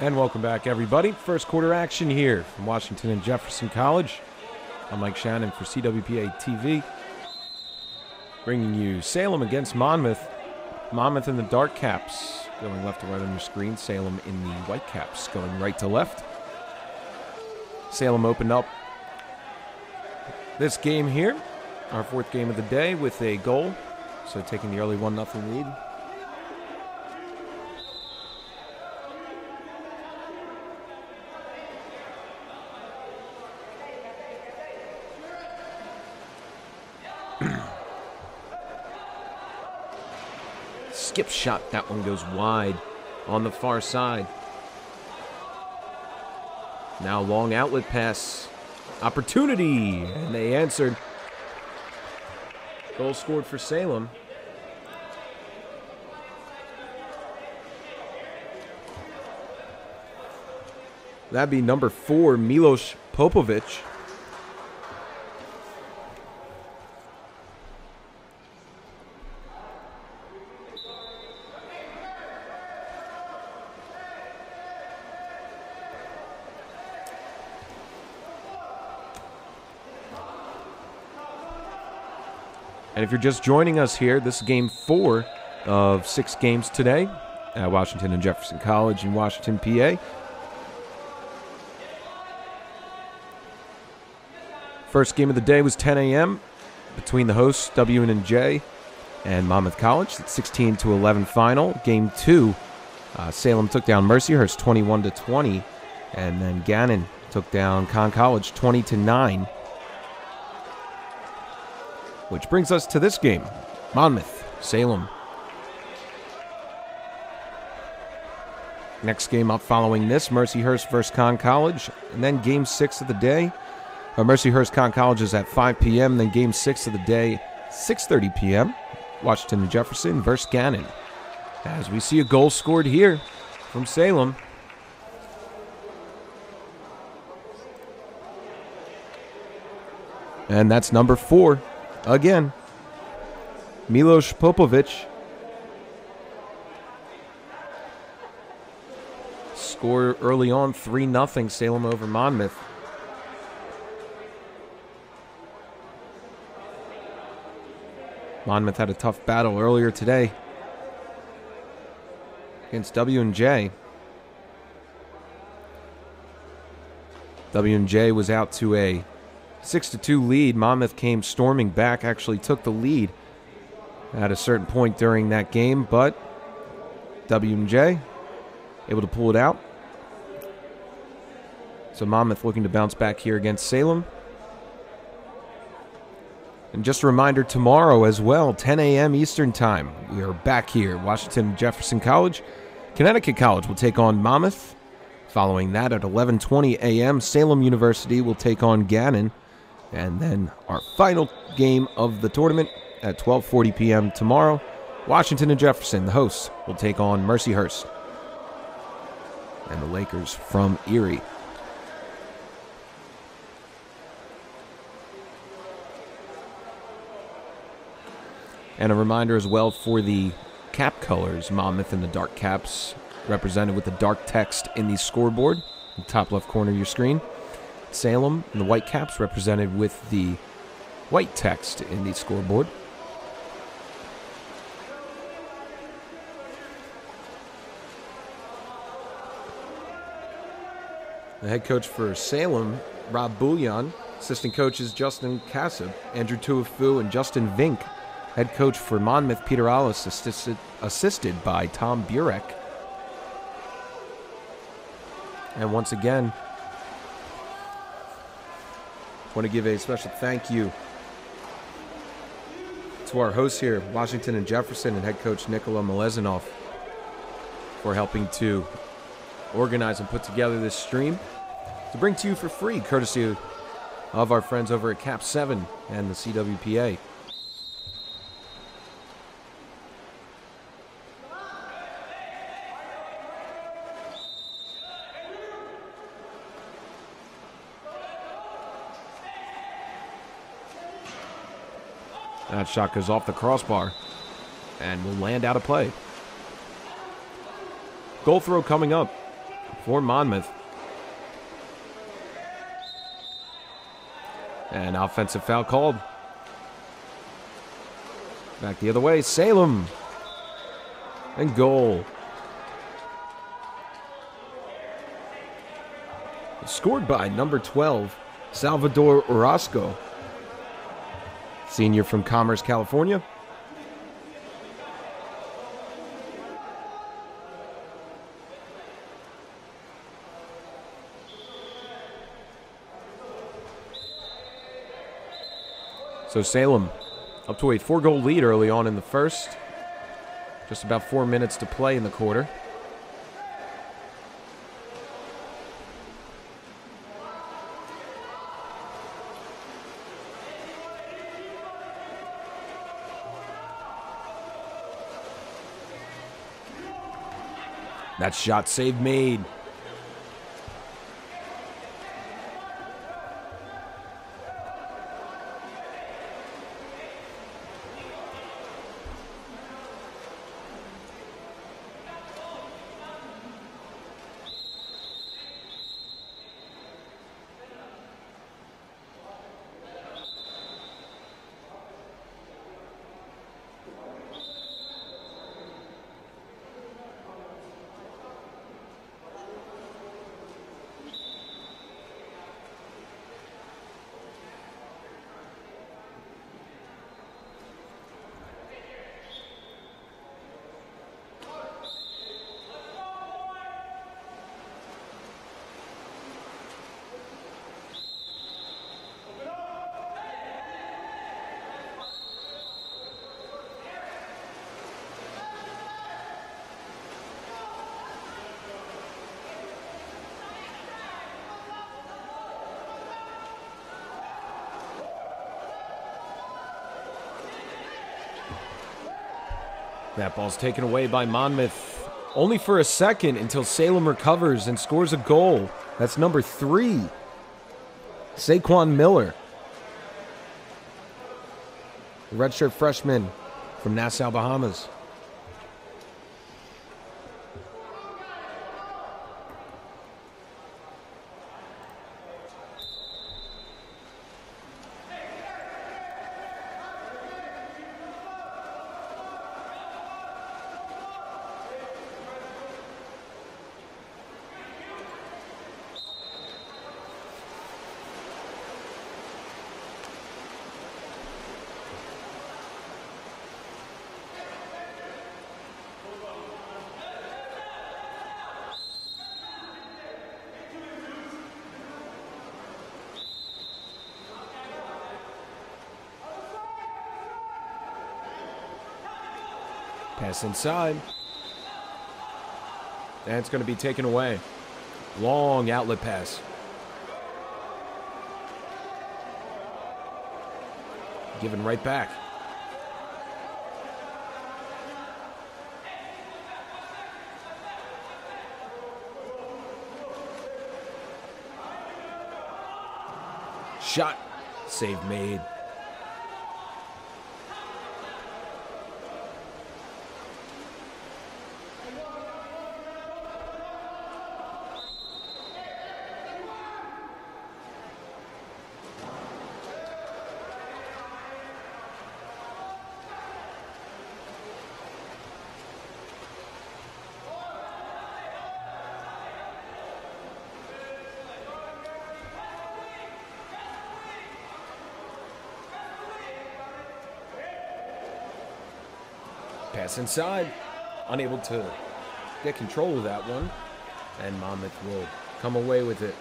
And welcome back, everybody. First quarter action here from Washington and Jefferson College. I'm Mike Shannon for CWPA TV, bringing you Salem against Monmouth. Monmouth in the dark caps, going left to right on your screen. Salem in the white caps, going right to left. Salem opened up this game here, our fourth game of the day, with a goal. So taking the early 1 0 lead. Skip shot, that one goes wide on the far side. Now long outlet pass. Opportunity. And they answered. Goal scored for Salem. That'd be number four, Milos Popovic. And if you're just joining us here, this is game four of six games today at Washington and Jefferson College in Washington, PA. First game of the day was 10 a.m. between the hosts W&J and Monmouth College. It's 16 to 11 final. Game two, uh, Salem took down Mercyhurst 21 to 20, and then Gannon took down Conn College 20 to 9. Which brings us to this game Monmouth, Salem. Next game up following this Mercyhurst versus Conn College. And then game six of the day. Uh, Mercyhurst Conn College is at 5 p.m. Then game six of the day, 6.30 p.m. Washington and Jefferson versus Gannon. As we see a goal scored here from Salem. And that's number four again. Milos Popovic score early on 3 0 Salem over Monmouth. Monmouth had a tough battle earlier today against W&J. W&J was out to a 6 to 2 lead. Monmouth came storming back, actually took the lead at a certain point during that game, but W&J able to pull it out. So Monmouth looking to bounce back here against Salem. And just a reminder tomorrow as well, 10 a.m. Eastern Time. We are back here, Washington Jefferson College. Connecticut College will take on Monmouth. Following that at 11:20 a.m., Salem University will take on Gannon. And then our final game of the tournament at 12:40 p.m. tomorrow, Washington and Jefferson, the hosts, will take on Mercyhurst and the Lakers from Erie. And a reminder as well for the cap colors Monmouth and the dark caps, represented with the dark text in the scoreboard, the top left corner of your screen. Salem and the white caps, represented with the white text in the scoreboard. The head coach for Salem, Rob Bouillon. Assistant coaches Justin Kassab, Andrew Tuafu, and Justin Vink. Head coach for Monmouth, Peter Allis, assisted, assisted by Tom Burek. And once again, want to give a special thank you to our hosts here, Washington and Jefferson, and head coach Nikola Malezanov, for helping to organize and put together this stream to bring to you for free, courtesy of our friends over at Cap 7 and the CWPA. That shot goes off the crossbar and will land out of play. Goal throw coming up for Monmouth. And offensive foul called. Back the other way, Salem. And goal. Scored by number 12, Salvador Orozco. Senior from Commerce, California. So Salem up to a four goal lead early on in the first. Just about four minutes to play in the quarter. That shot save made. That ball's taken away by Monmouth only for a second until Salem recovers and scores a goal. That's number three. Saquon Miller. Redshirt freshman from Nassau, Bahamas. Pass inside. It's going to be taken away. Long outlet pass. Given right back. Shot. Save made. Pass inside. Unable to get control of that one. And Monmouth will come away with it.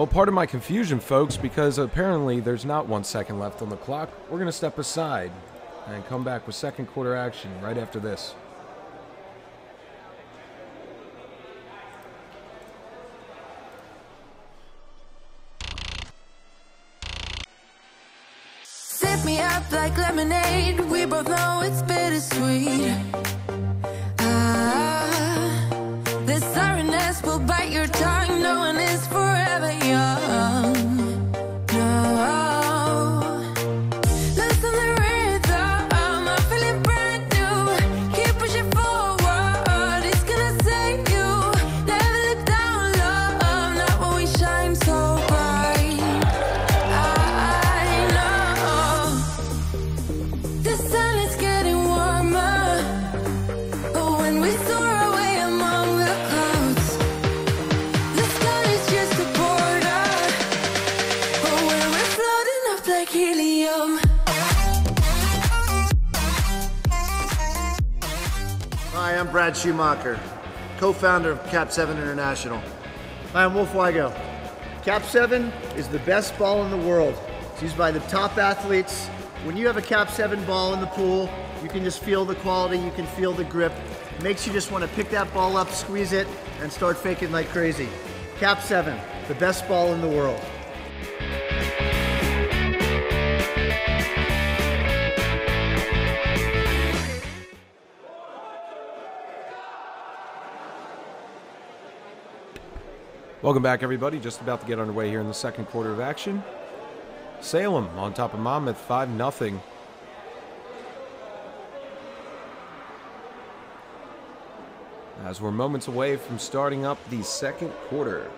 Well, part of my confusion, folks, because apparently there's not one second left on the clock. We're going to step aside and come back with second quarter action right after this. Sip me up like lemonade. We both know it's bittersweet. Schumacher, co-founder of Cap 7 International. Hi, I'm Wolf Wigo. Cap 7 is the best ball in the world. It's used by the top athletes. When you have a Cap 7 ball in the pool, you can just feel the quality, you can feel the grip. It makes you just want to pick that ball up, squeeze it, and start faking like crazy. Cap 7, the best ball in the world. Welcome back, everybody. Just about to get underway here in the second quarter of action. Salem on top of Monmouth, 5 0. As we're moments away from starting up the second quarter.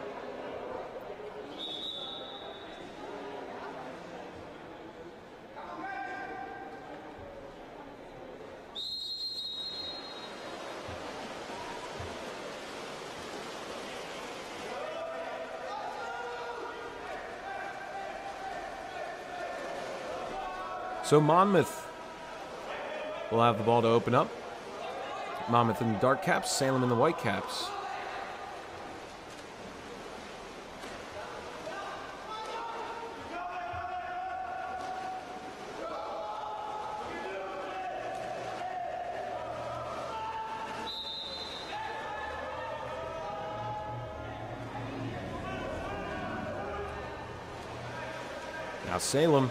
So Monmouth will have the ball to open up. Monmouth in the dark caps, Salem in the white caps. Now Salem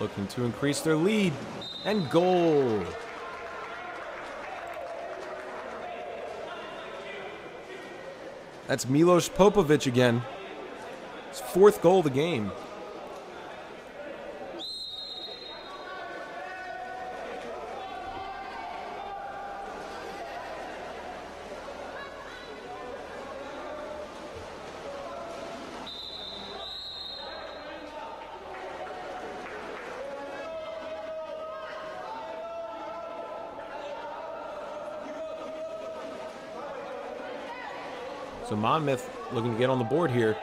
looking to increase their lead and goal. That's Milos Popovic again. His fourth goal of the game. Monmouth looking to get on the board here.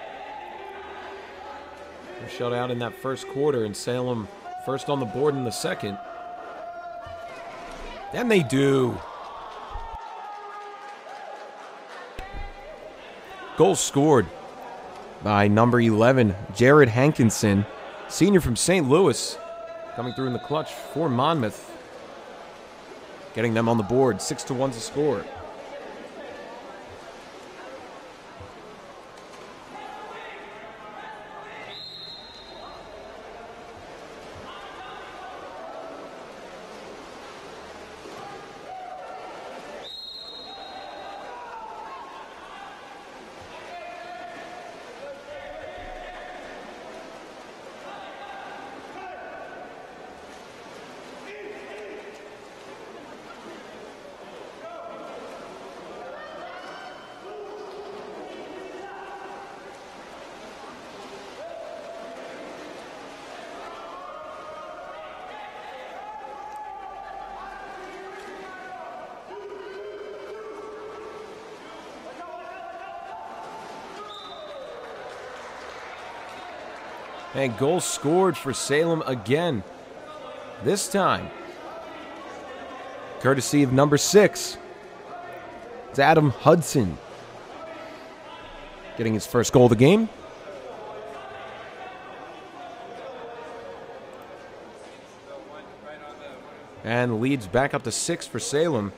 They're shut out in that first quarter, and Salem first on the board in the second. And they do. Goal scored by number 11, Jared Hankinson, senior from St. Louis, coming through in the clutch for Monmouth. Getting them on the board, 6 to 1 to score. And goal scored for Salem again. This time, courtesy of number six, it's Adam Hudson getting his first goal of the game. And leads back up to six for Salem.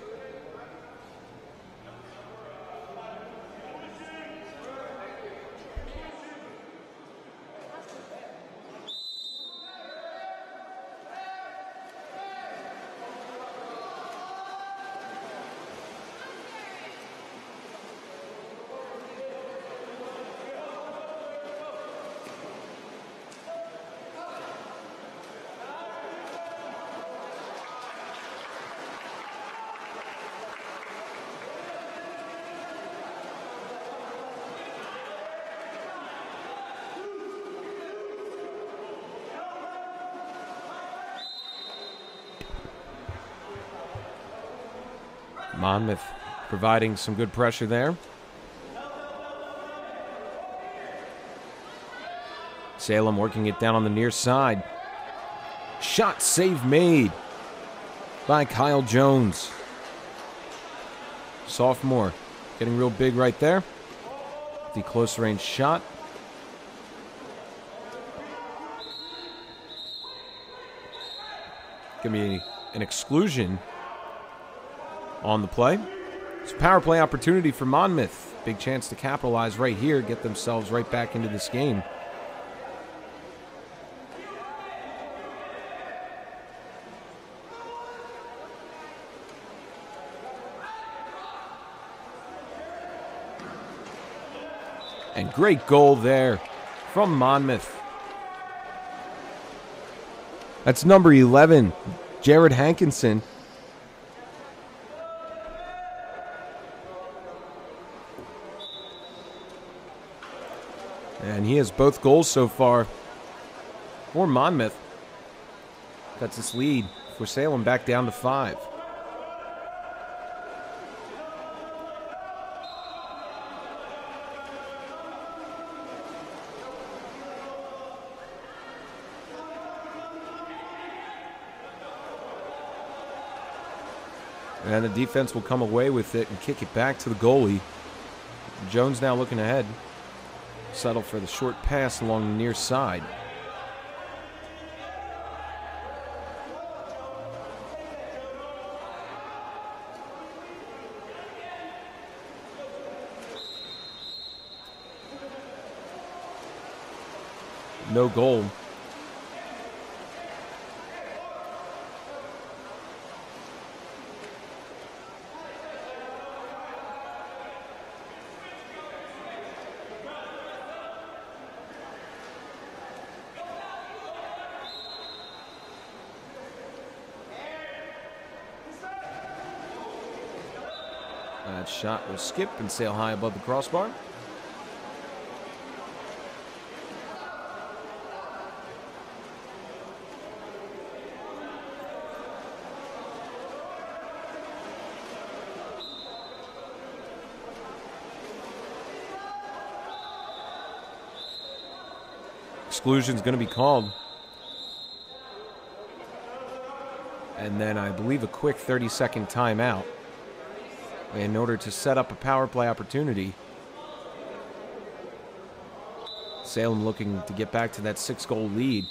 Monmouth providing some good pressure there. Salem working it down on the near side. Shot save made by Kyle Jones. Sophomore getting real big right there. The close range shot. Gonna be an exclusion on the play. It's a power play opportunity for Monmouth. Big chance to capitalize right here, get themselves right back into this game. And great goal there from Monmouth. That's number 11, Jared Hankinson. And he has both goals so far for Monmouth. Cuts this lead for Salem back down to five. And the defense will come away with it and kick it back to the goalie. Jones now looking ahead. Settle for the short pass along the near side. No goal. That shot will skip and sail high above the crossbar. Exclusion is going to be called. And then I believe a quick 30 second timeout in order to set up a power play opportunity. Salem looking to get back to that six goal lead.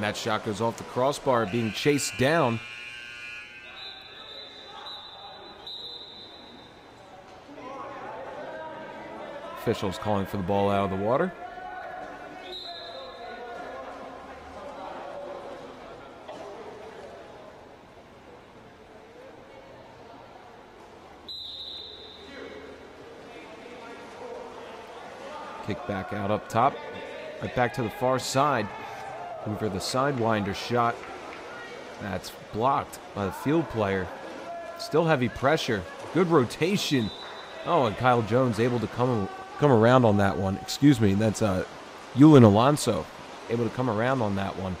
And that shot goes off the crossbar, being chased down. Officials calling for the ball out of the water. Kick back out up top. Right back to the far side. For the sidewinder shot. That's blocked by the field player. Still heavy pressure. Good rotation. Oh, and Kyle Jones able to come come around on that one. Excuse me, that's uh, Yulin Alonso able to come around on that one.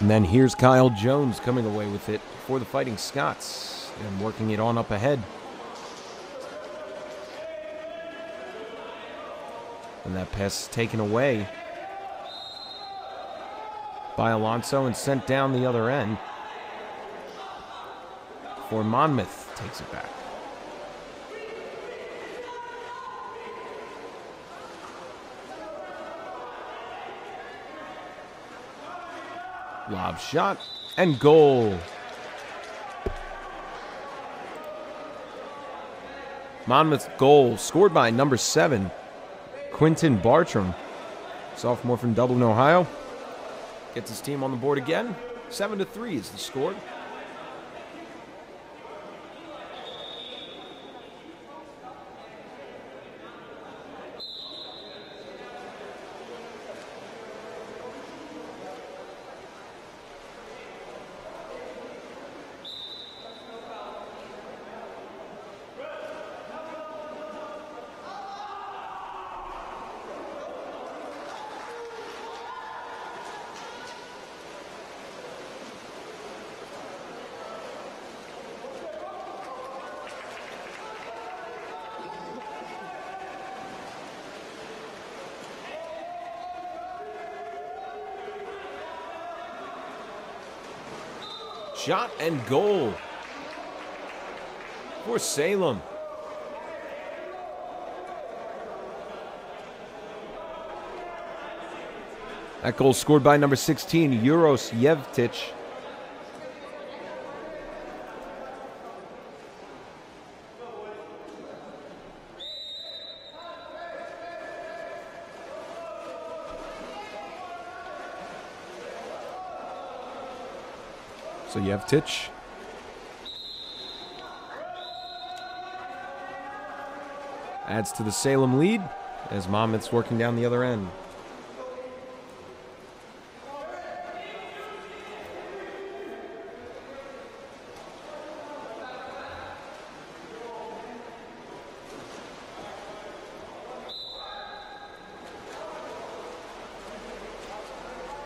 And then here's Kyle Jones coming away with it for the Fighting Scots and working it on up ahead. And that pass is taken away by Alonso and sent down the other end. For Monmouth takes it back. Lob shot and goal. Monmouth goal scored by number seven, Quinton Bartram, sophomore from Dublin, Ohio. Gets his team on the board again. Seven to three is the score. Shot and goal for Salem. That goal scored by number 16, Uros Yevtic. So Yevtic. Adds to the Salem lead as Monmouth's working down the other end.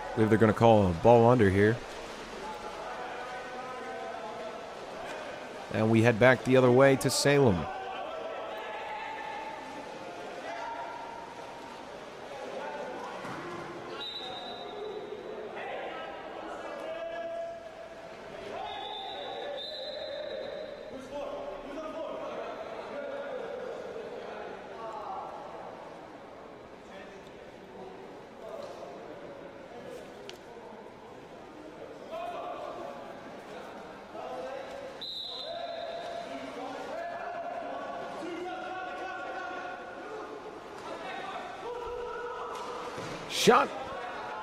I believe they're going to call a ball under here. And we head back the other way to Salem. Shot.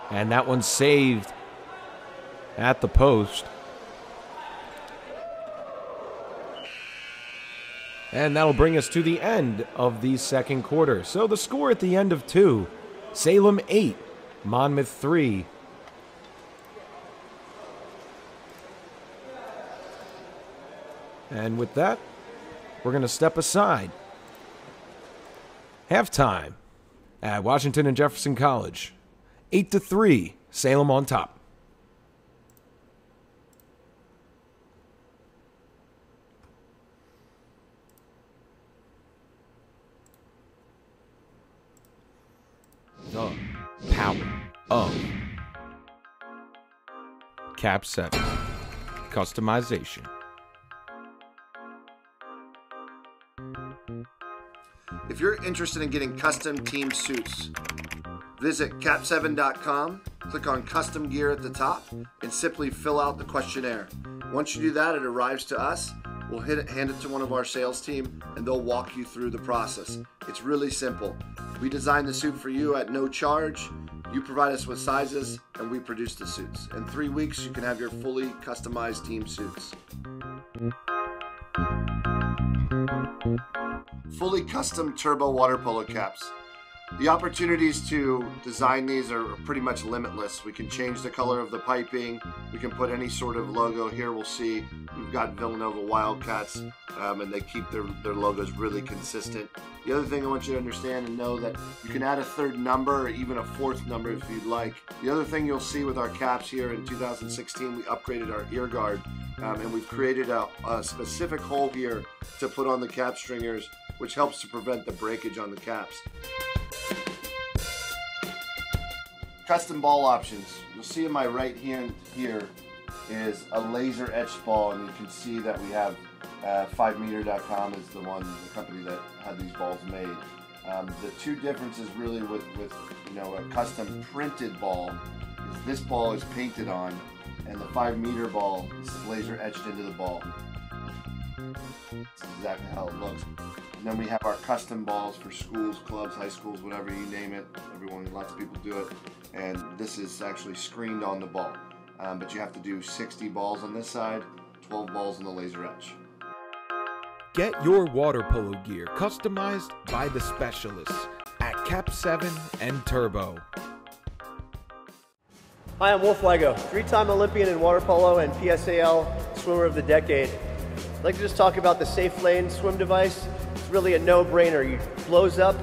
And that one saved at the post. And that'll bring us to the end of the second quarter. So the score at the end of two Salem 8, Monmouth 3. And with that, we're going to step aside. Halftime at Washington and Jefferson College. 8 to 3, Salem on top. The power of Cap 7 customization. If you're interested in getting custom team suits, visit cap7.com, click on custom gear at the top, and simply fill out the questionnaire. Once you do that, it arrives to us. We'll it, hand it to one of our sales team, and they'll walk you through the process. It's really simple. We design the suit for you at no charge. You provide us with sizes, and we produce the suits. In three weeks, you can have your fully customized team suits. Fully custom turbo water polo caps. The opportunities to design these are pretty much limitless. We can change the color of the piping, we can put any sort of logo here. We'll see we've got Villanova Wildcats, um, and they keep their, their logos really consistent. The other thing I want you to understand and know that you can add a third number or even a fourth number if you'd like. The other thing you'll see with our caps here in 2016, we upgraded our ear guard, um, and we've created a, a specific hole here to put on the cap stringers, which helps to prevent the breakage on the caps. Custom ball options. You'll see in my right hand here is a laser etched ball, and you can see that we have uh, 5meter.com is the one, the company that had these balls made. Um, the two differences really with, with you know a custom printed ball is this ball is painted on, and the 5 meter ball is laser etched into the ball. This is exactly how it looks. And then we have our custom balls for schools, clubs, high schools, whatever you name it. Everyone, lots of people do it. And this is actually screened on the ball. Um, but you have to do 60 balls on this side, 12 balls on the laser etch. Get your water polo gear customized by the specialists at Cap 7 and Turbo. Hi, I'm Wolf Wigo, three-time Olympian in water polo and PSAL Swimmer of the Decade. I'd like to just talk about the Safe Lane swim device. It's really a no-brainer. You blows up,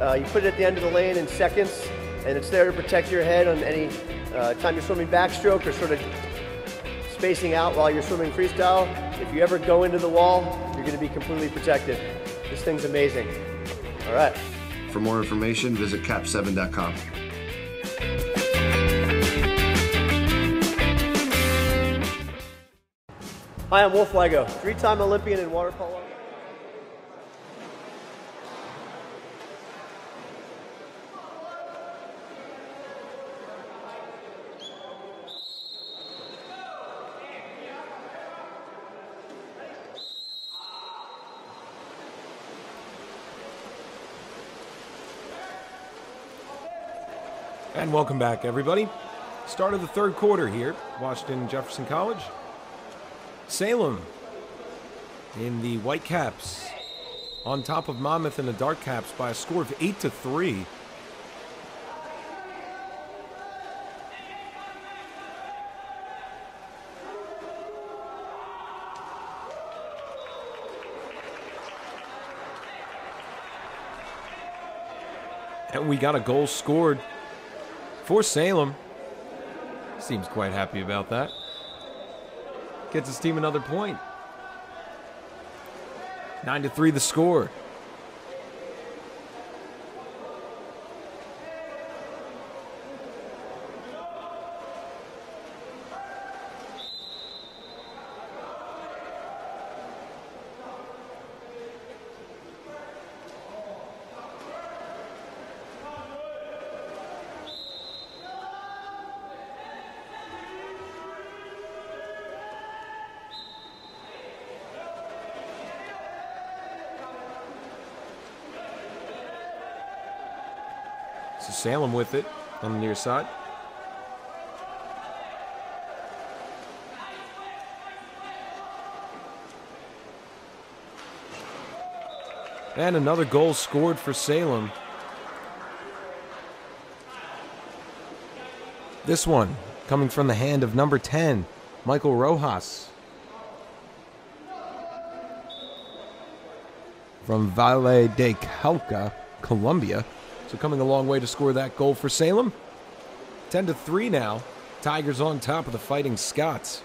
uh, you put it at the end of the lane in seconds, and it's there to protect your head on any uh, time you're swimming backstroke or sort of spacing out while you're swimming freestyle. If you ever go into the wall, you're going to be completely protected. This thing's amazing. All right. For more information, visit cap7.com. Hi, I'm Wolf Wigo, three-time Olympian in water polo. And welcome back, everybody. Start of the third quarter here, Washington Jefferson College. Salem in the white caps on top of Monmouth in the dark caps by a score of 8 to 3. And we got a goal scored for Salem. Seems quite happy about that. Gets his team another point. 9 to 3 the score. Salem with it on the near side. And another goal scored for Salem. This one coming from the hand of number 10, Michael Rojas. From Valle del Cauca, Colombia. So coming a long way to score that goal for Salem. 10 to 3 now. Tigers on top of the Fighting Scots.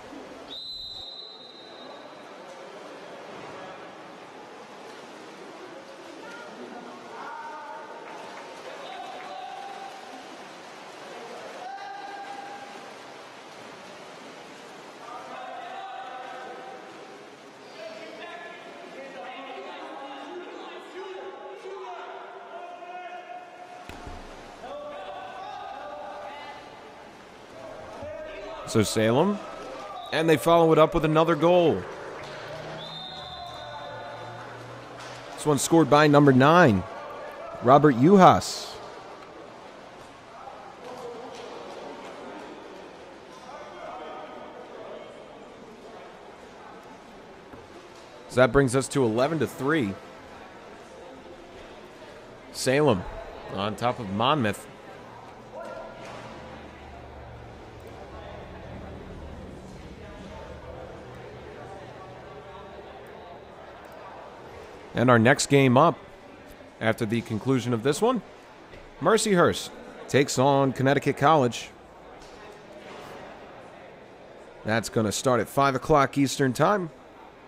So Salem. And they follow it up with another goal. This one scored by number nine, Robert Uhas. So that brings us to 11 to 3. Salem on top of Monmouth. And our next game up after the conclusion of this one, Mercyhurst takes on Connecticut College. That's going to start at 5 o'clock Eastern Time.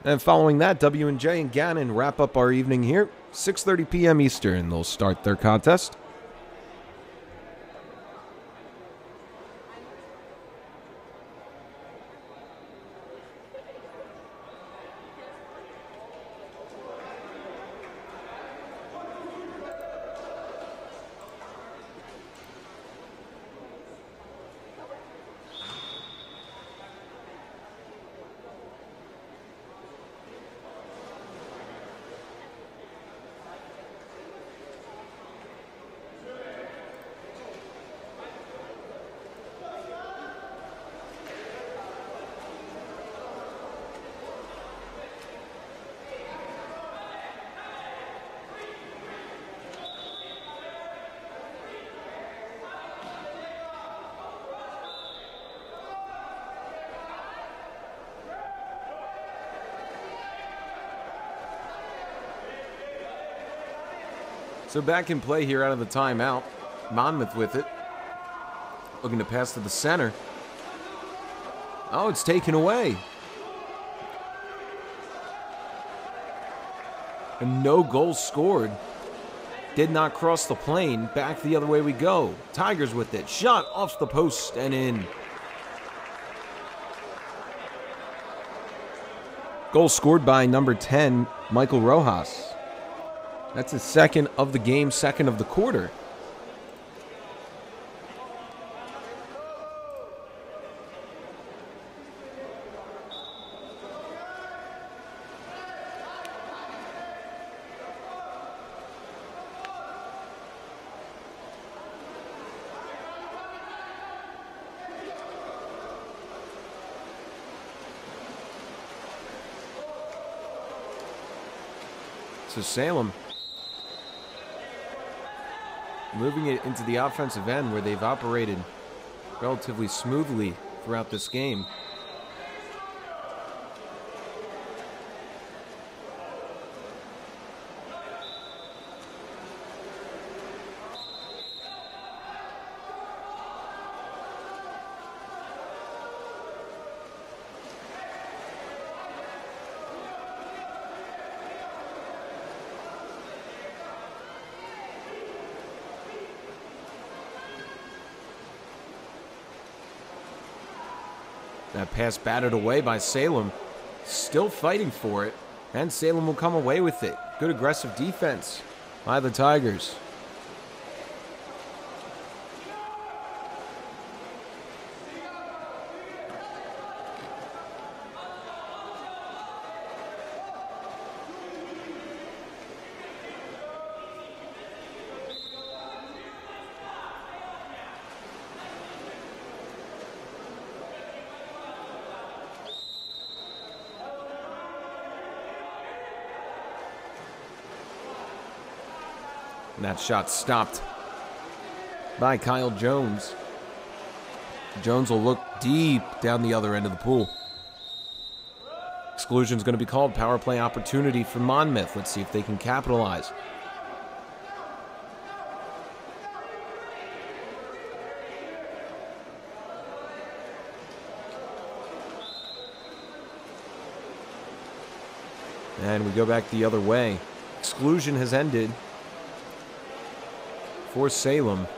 And following that, W&J and Gannon wrap up our evening here. 6.30 p.m. Eastern, they'll start their contest. So back in play here out of the timeout. Monmouth with it. Looking to pass to the center. Oh, it's taken away. And no goals scored. Did not cross the plane. Back the other way we go. Tigers with it. Shot off the post and in. Goal scored by number 10, Michael Rojas. That's his second of the game, second of the quarter. Salem moving it into the offensive end where they've operated relatively smoothly throughout this game. That pass batted away by Salem. Still fighting for it. And Salem will come away with it. Good aggressive defense by the Tigers. That shot stopped by Kyle Jones. Jones will look deep down the other end of the pool. Exclusion is going to be called. Power play opportunity for Monmouth. Let's see if they can capitalize. And we go back the other way. Exclusion has ended for Salem.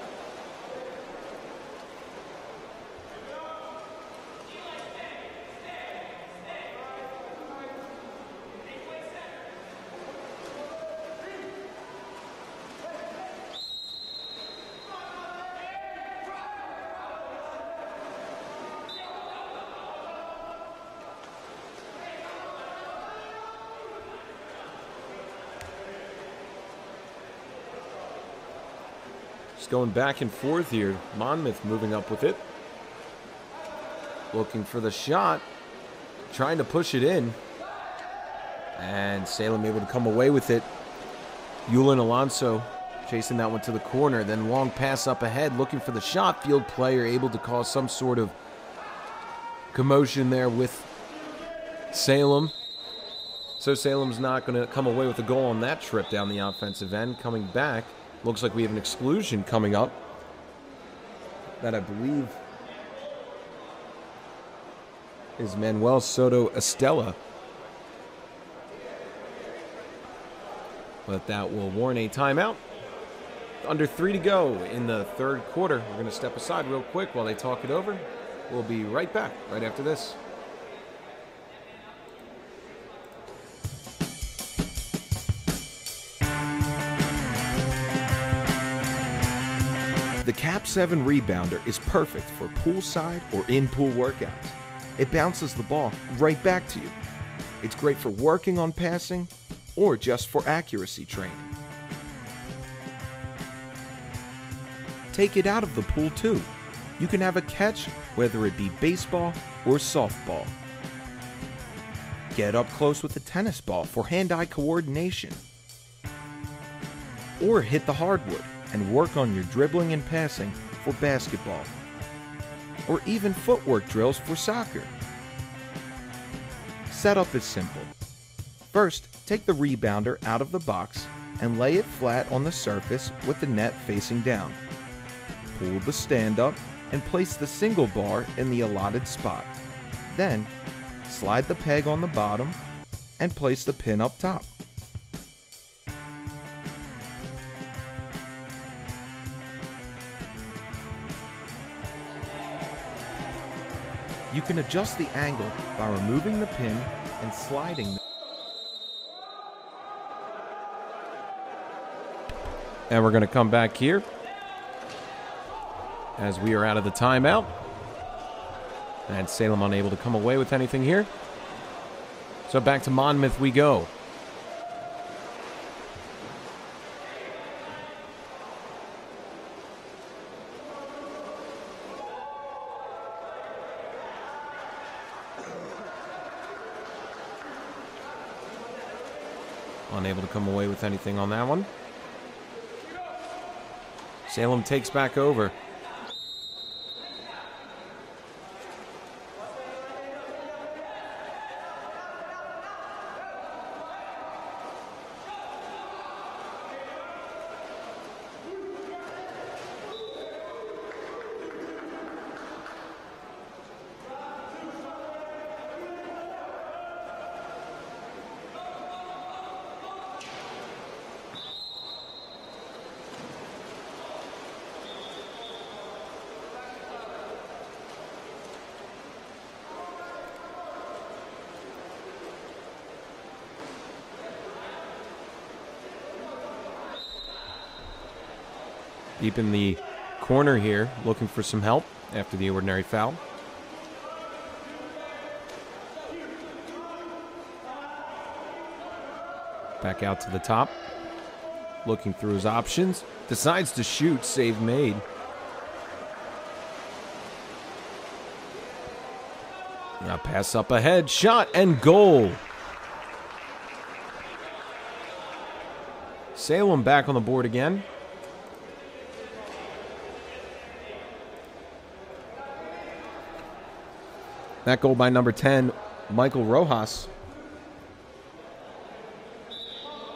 Just going back and forth here. Monmouth moving up with it. Looking for the shot. Trying to push it in. And Salem able to come away with it. Yulin Alonso chasing that one to the corner. Then long pass up ahead, looking for the shot. Field player able to cause some sort of commotion there with Salem. So Salem's not going to come away with a goal on that trip down the offensive end. Coming back, looks like we have an exclusion coming up that I believe is Manuel Soto Estella. But that will warn a timeout. Under three to go in the third quarter. We're going to step aside real quick while they talk it over. We'll be right back right after this. The KAP7 rebounder is perfect for poolside or in pool workouts. It bounces the ball right back to you. It's great for working on passing or just for accuracy training. Take it out of the pool too. You can have a catch whether it be baseball or softball. Get up close with a tennis ball for hand eye coordination. Or hit the hardwood and work on your dribbling and passing for basketball. Or even footwork drills for soccer. Setup is simple. First, take the rebounder out of the box and lay it flat on the surface with the net facing down. Pull the stand up and place the single bar in the allotted spot. Then, slide the peg on the bottom and place the pin up top. You can adjust the angle by removing the pin and sliding And we're going to come back here as we are out of the timeout. And Salem unable to come away with anything here. So back to Monmouth we go. Unable to come away with anything on that one. Salem takes back over. Deep in the corner here, looking for some help after the ordinary foul. Back out to the top. Looking through his options. Decides to shoot. Save made. Now pass up ahead. Shot and goal. Salem back on the board again. That goal by number 10, Michael Rojas.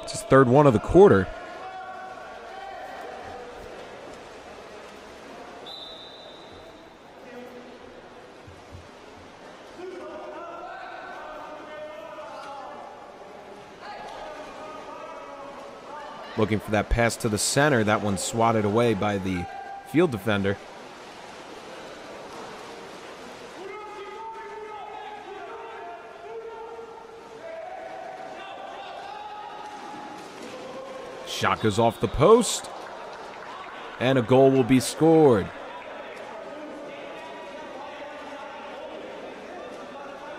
It's his third one of the quarter. Looking for that pass to the center. That one swatted away by the field defender. Shot goes off the post. And a goal will be scored.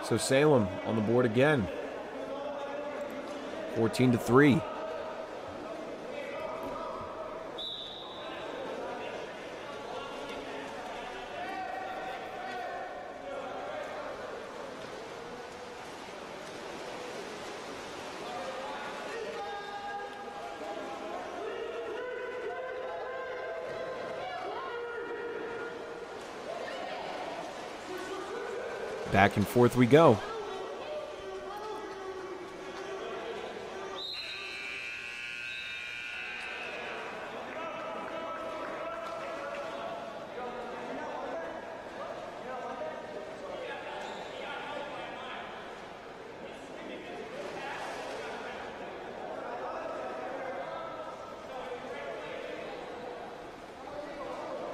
So Salem on the board again. 14 to 3. Back and forth we go.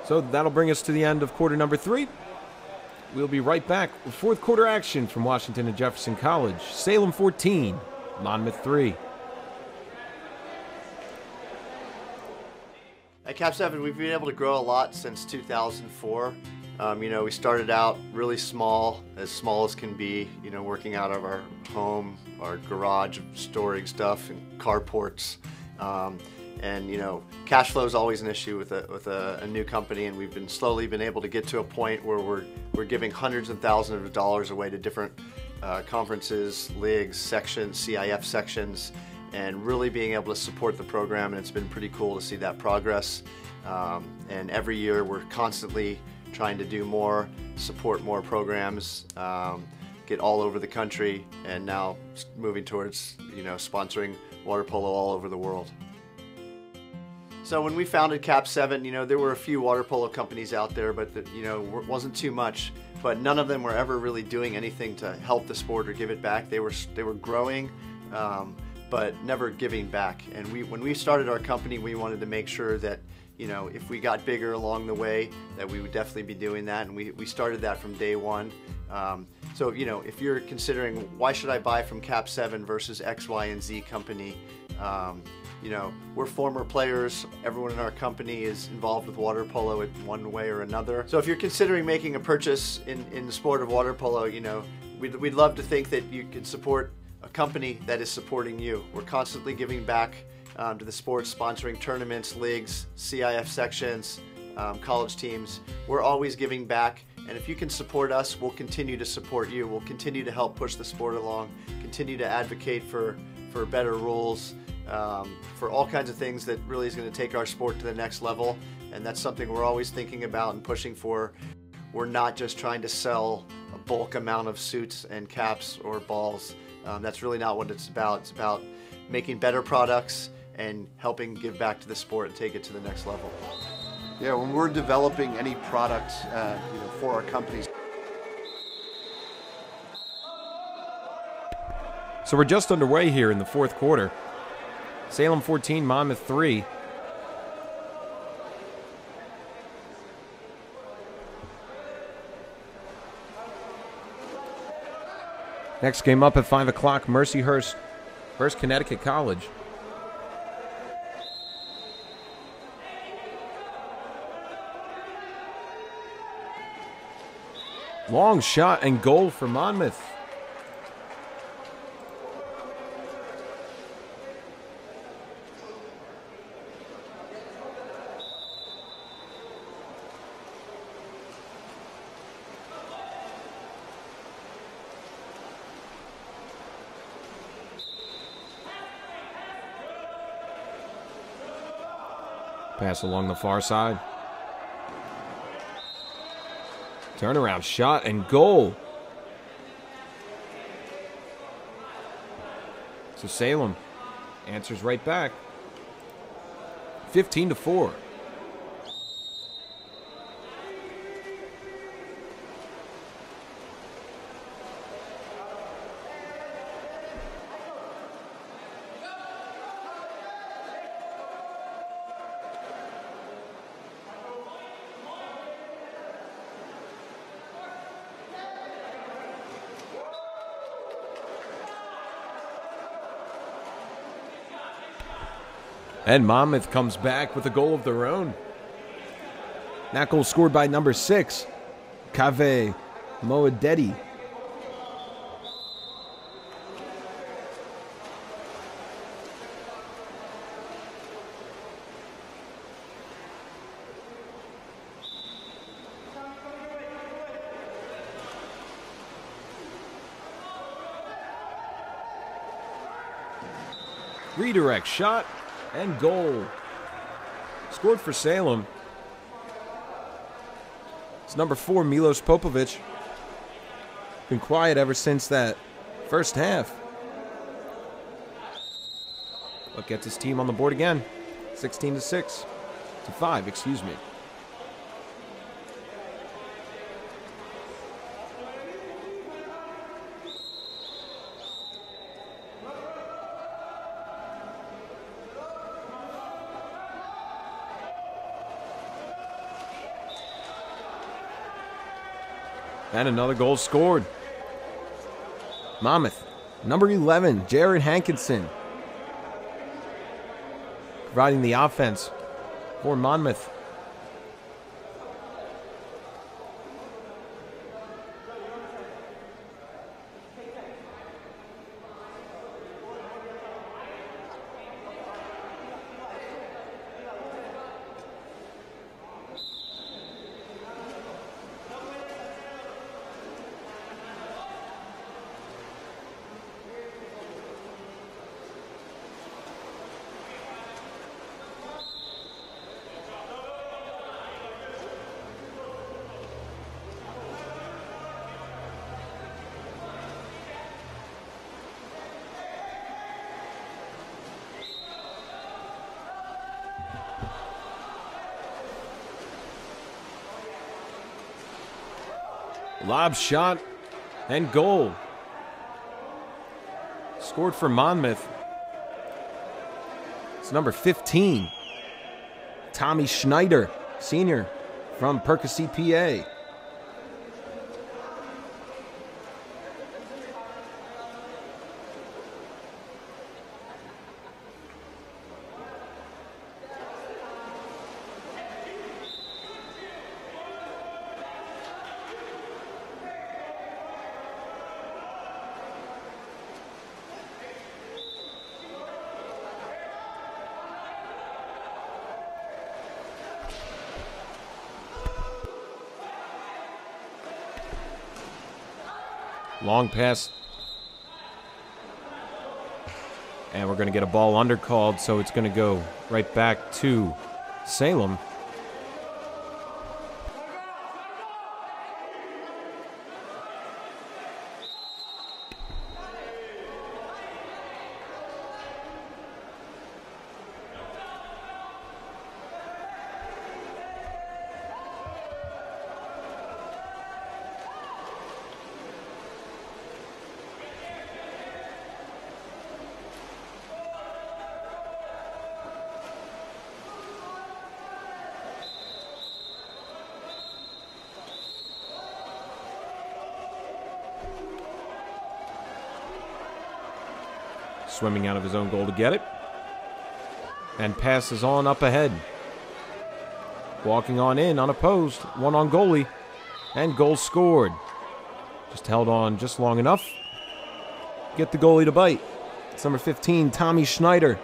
So that'll bring us to the end of quarter number three. We'll be right back with fourth quarter action from Washington and Jefferson College. Salem 14, Monmouth 3. At KAP7, we've been able to grow a lot since 2004. Um, you know, we started out really small, as small as can be, you know, working out of our home, our garage, storing stuff, and carports. Um, and you know, cash flow is always an issue with a with a, a, new company, and we've been slowly been able to get to a point where we're we're giving hundreds of thousands of dollars away to different uh, conferences, leagues, sections, CIF sections, and really being able to support the program. And it's been pretty cool to see that progress. Um, and every year we're constantly trying to do more, support more programs, um, get all over the country, and now moving towards you know sponsoring water polo all over the world. So when we founded KAP7, you know, there were a few water polo companies out there, but the, you know, wasn't too much. But none of them were ever really doing anything to help the sport or give it back. They were they were growing, um, but never giving back. And we when we started our company, we wanted to make sure that you know if we got bigger along the way, that we would definitely be doing that. And we we started that from day one. Um, so you know, if you're considering why should I buy from KAP7 versus X, Y, and Z company. Um, you know, we're former players. Everyone in our company is involved with water polo in one way or another. So if you're considering making a purchase in, in the sport of water polo, you know, we'd, we'd love to think that you can support a company that is supporting you. We're constantly giving back um, to the sport, sponsoring tournaments, leagues, CIF sections, um, college teams. We're always giving back. And if you can support us, we'll continue to support you. We'll continue to help push the sport along, continue to advocate for, for better rules, um, for all kinds of things that really is going to take our sport to the next level. And that's something we're always thinking about and pushing for. We're not just trying to sell a bulk amount of suits and caps or balls. Um, that's really not what it's about. It's about making better products and helping give back to the sport and take it to the next level. Yeah, when we're developing any product uh, you know, for our companies. So we're just underway here in the fourth quarter. Salem 14, Monmouth 3. Next game up at 5 o'clock, Mercyhurst versus Connecticut College. Long shot and goal for Monmouth. Pass along the far side. Turnaround shot and goal. So Salem answers right back. 15 to 4. And Monmouth comes back with a goal of their own. That goal scored by number six, Kave Moadedi. Redirect shot and goal. Scored for Salem. It's number four, Milos Popovic. Been quiet ever since that first half. But gets his team on the board again. 16 to 6. To 5, excuse me. And another goal scored. Monmouth, number 11, Jared Hankinson, providing the offense for Monmouth. Lob shot and goal. Scored for Monmouth. It's number 15. Tommy Schneider, senior from Percy, PA. Long pass. And we're going to get a ball undercalled, so it's going to go right back to Salem. Swimming out of his own goal to get it. And passes on up ahead. Walking on in, unopposed. One on goalie. And goal scored. Just held on just long enough. Get the goalie to bite. It's number 15, Tommy Schneider.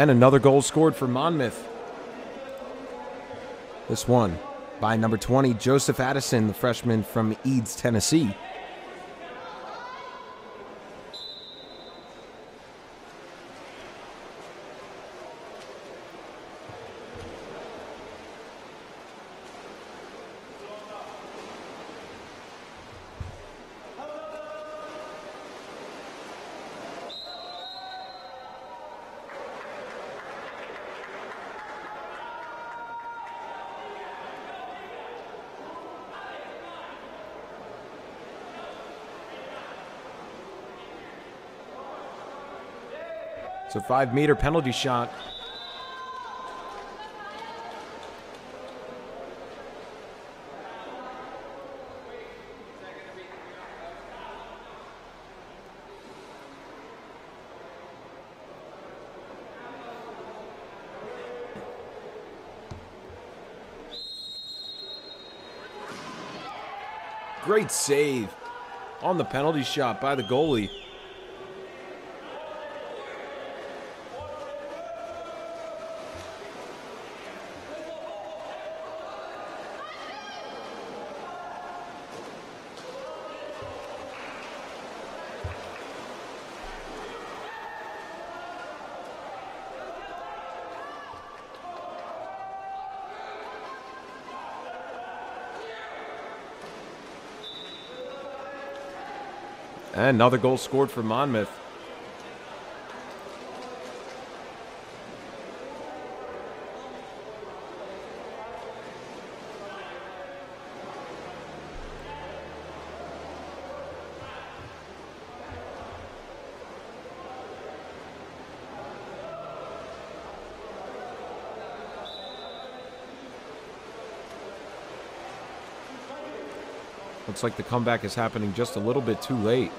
And another goal scored for Monmouth. This one by number 20, Joseph Addison, the freshman from Eads, Tennessee. So five meter penalty shot. Great save on the penalty shot by the goalie. Another goal scored for Monmouth. Looks like the comeback is happening just a little bit too late.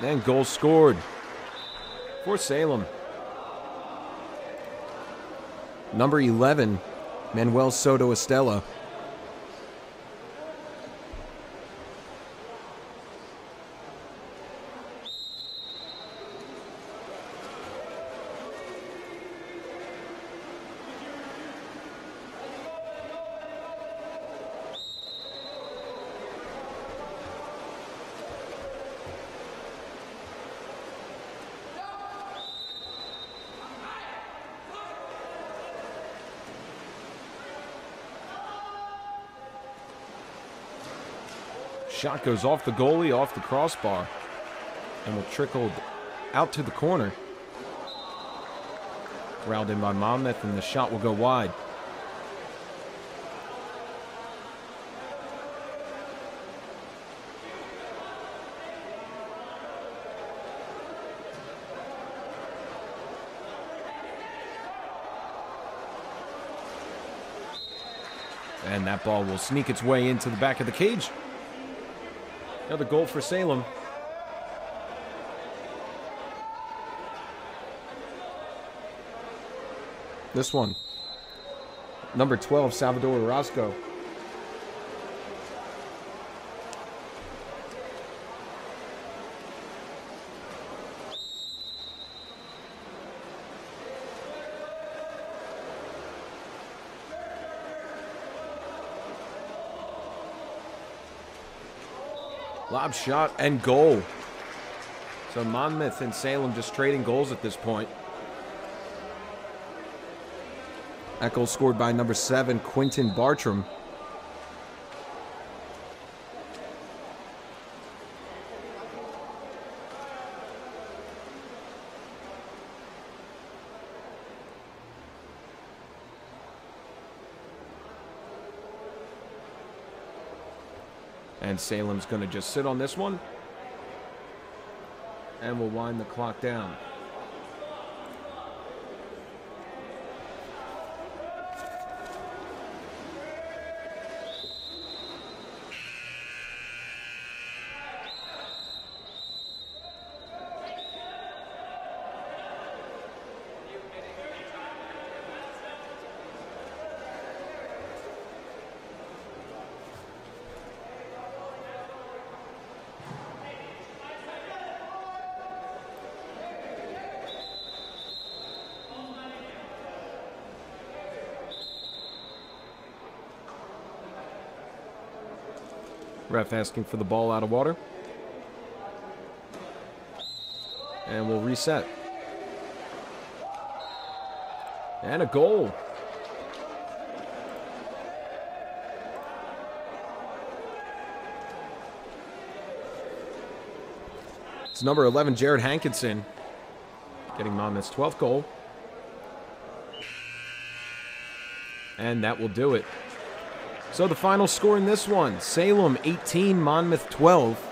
And goal scored for Salem. Number 11, Manuel Soto Estella. Shot goes off the goalie, off the crossbar, and will trickle out to the corner. Corralled in by Monmouth, and the shot will go wide. And that ball will sneak its way into the back of the cage. Another goal for Salem. This one. Number 12, Salvador Orozco. Lob shot and goal. So Monmouth and Salem just trading goals at this point. That goal scored by number seven, Quinton Bartram. And Salem's going to just sit on this one. And we'll wind the clock down. Ref asking for the ball out of water. And we'll reset. And a goal. It's number 11, Jared Hankinson, getting Monmouth's 12th goal. And that will do it. So the final score in this one Salem 18, Monmouth 12.